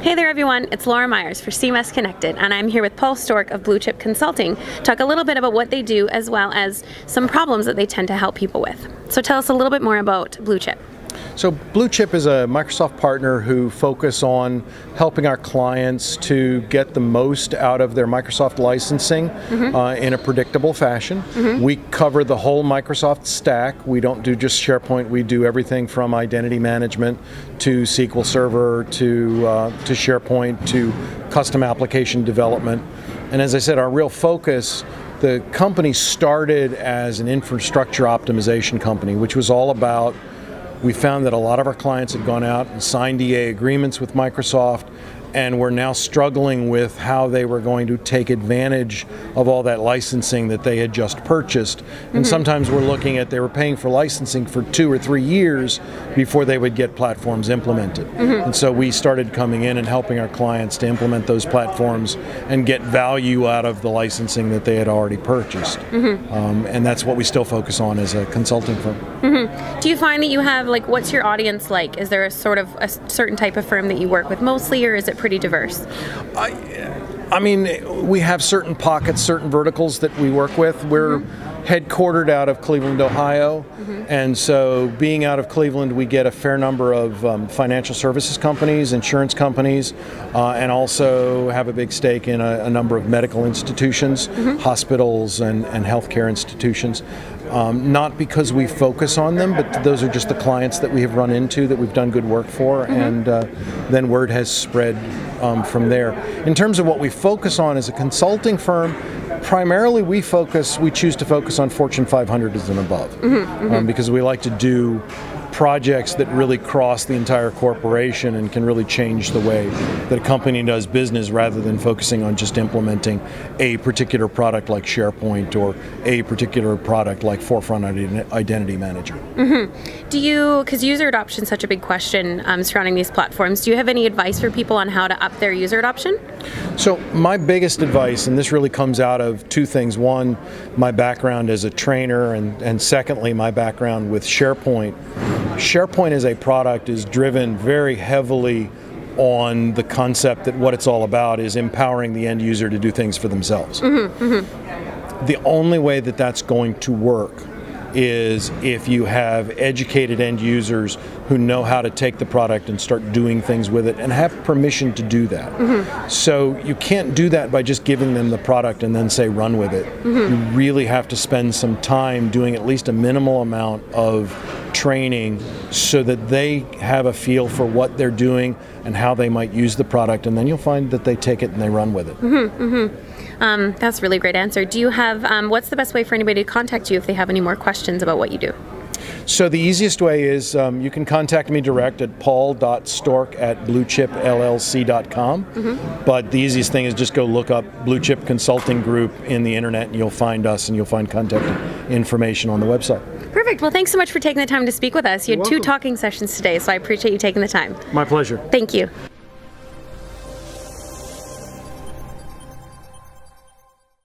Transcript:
Hey there, everyone. It's Laura Myers for CMS Connected, and I'm here with Paul Stork of Blue Chip Consulting. Talk a little bit about what they do as well as some problems that they tend to help people with. So tell us a little bit more about Blue Chip. So Blue Chip is a Microsoft partner who focus on helping our clients to get the most out of their Microsoft licensing mm-hmm. uh, in a predictable fashion. Mm-hmm. We cover the whole Microsoft stack. We don't do just SharePoint. We do everything from identity management to SQL Server to uh, to SharePoint to custom application development. And as I said, our real focus the company started as an infrastructure optimization company, which was all about we found that a lot of our clients had gone out and signed EA agreements with Microsoft and were now struggling with how they were going to take advantage of all that licensing that they had just purchased. And mm-hmm. sometimes we're looking at they were paying for licensing for two or three years before they would get platforms implemented. Mm-hmm. And so we started coming in and helping our clients to implement those platforms and get value out of the licensing that they had already purchased. Mm-hmm. Um, and that's what we still focus on as a consulting firm. Mm-hmm. Do you find that you have, like, what's your audience like? Is there a sort of a certain type of firm that you work with mostly, or is it pretty diverse? I, I mean, we have certain pockets, certain verticals that we work with. We're mm-hmm. headquartered out of Cleveland, Ohio, mm-hmm. and so being out of Cleveland, we get a fair number of um, financial services companies, insurance companies, uh, and also have a big stake in a, a number of medical institutions, mm-hmm. hospitals, and, and healthcare institutions. Um, not because we focus on them, but those are just the clients that we have run into that we've done good work for, mm-hmm. and uh, then word has spread um, from there. In terms of what we focus on as a consulting firm, primarily we focus, we choose to focus on Fortune 500s and above, mm-hmm, mm-hmm. Um, because we like to do projects that really cross the entire corporation and can really change the way that a company does business rather than focusing on just implementing a particular product like SharePoint or a particular product like Forefront Identity Manager. Mm-hmm. Do you, because user adoption is such a big question um, surrounding these platforms, do you have any advice for people on how to up their user adoption? So, my biggest advice, and this really comes out of two things one, my background as a trainer, and, and secondly, my background with SharePoint SharePoint as a product is driven very heavily on the concept that what it's all about is empowering the end user to do things for themselves. Mm-hmm, mm-hmm. The only way that that's going to work is if you have educated end users who know how to take the product and start doing things with it and have permission to do that. Mm-hmm. So you can't do that by just giving them the product and then say run with it. Mm-hmm. You really have to spend some time doing at least a minimal amount of training so that they have a feel for what they're doing and how they might use the product and then you'll find that they take it and they run with it. Mm-hmm, mm-hmm. Um, that's a really great answer. Do you have, um, what's the best way for anybody to contact you if they have any more questions about what you do? So the easiest way is um, you can contact me direct at paul.stork at bluechipllc.com. Mm-hmm. But the easiest thing is just go look up Blue Chip Consulting Group in the internet and you'll find us and you'll find contact information on the website. Perfect. Well, thanks so much for taking the time to speak with us. You had two talking sessions today, so I appreciate you taking the time. My pleasure. Thank you.